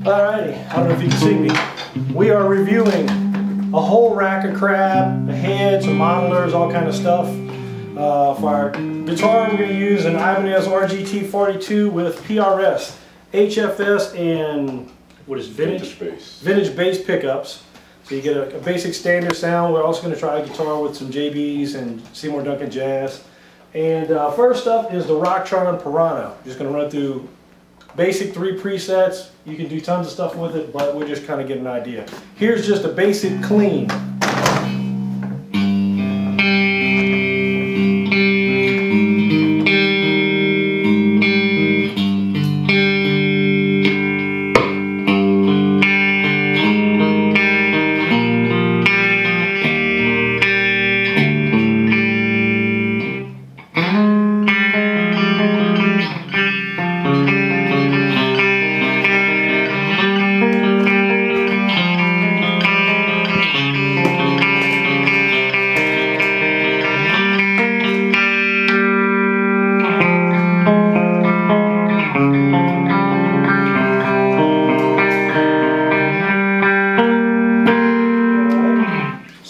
Alrighty, I don't know if you can see me. We are reviewing a whole rack of crab, a head, some modelers, all kind of stuff. Uh, for our guitar, we're going to use an Ibanez RGT42 with PRS, HFS, and what is vintage? Vintage bass. Vintage bass pickups. So you get a, a basic standard sound. We're also going to try a guitar with some JBs and Seymour Duncan Jazz. And uh, first up is the Rocktron Piranha. Just going to run through basic three presets. You can do tons of stuff with it, but we're just kind of get an idea. Here's just a basic clean.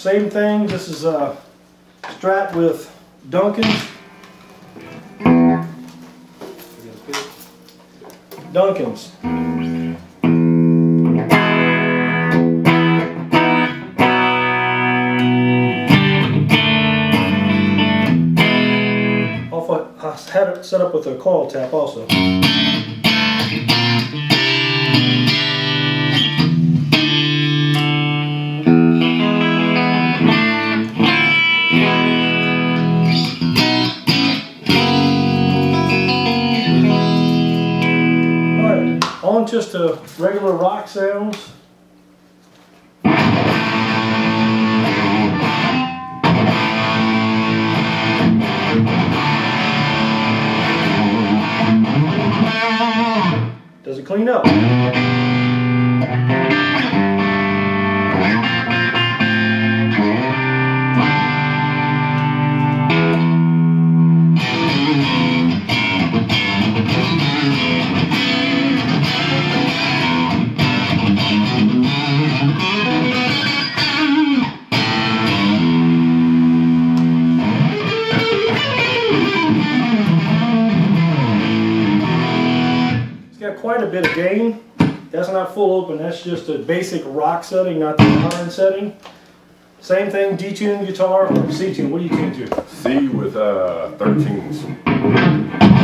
Same thing, this is a Strat with Duncan. Duncan's. Off I had it set up with a coil tap also. Just to regular rock sounds. Does it clean up? Quite a bit of gain. That's not full open, that's just a basic rock setting, not the modern setting. Same thing, D-tune guitar or C-tune, what do you tune to? C with uh, 13s.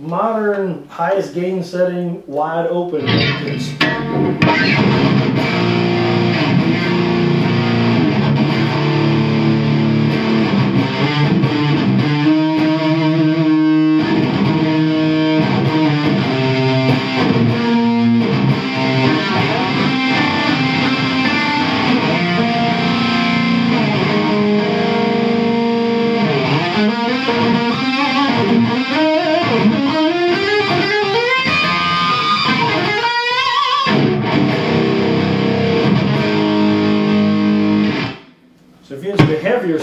Modern highest gain setting, wide open.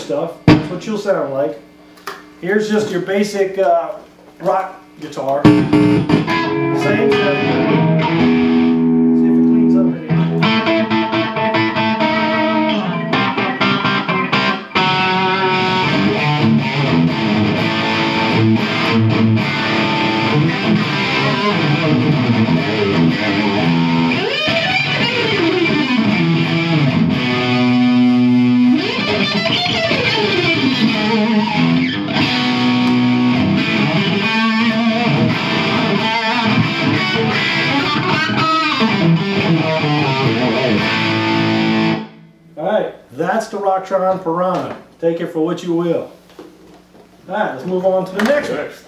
Stuff, that's what you'll sound like. Here's just your basic uh, rock guitar. Same. Alright, that's the Rocktron Piranha. Take it for what you will. Alright, let's move on to the next one. Next.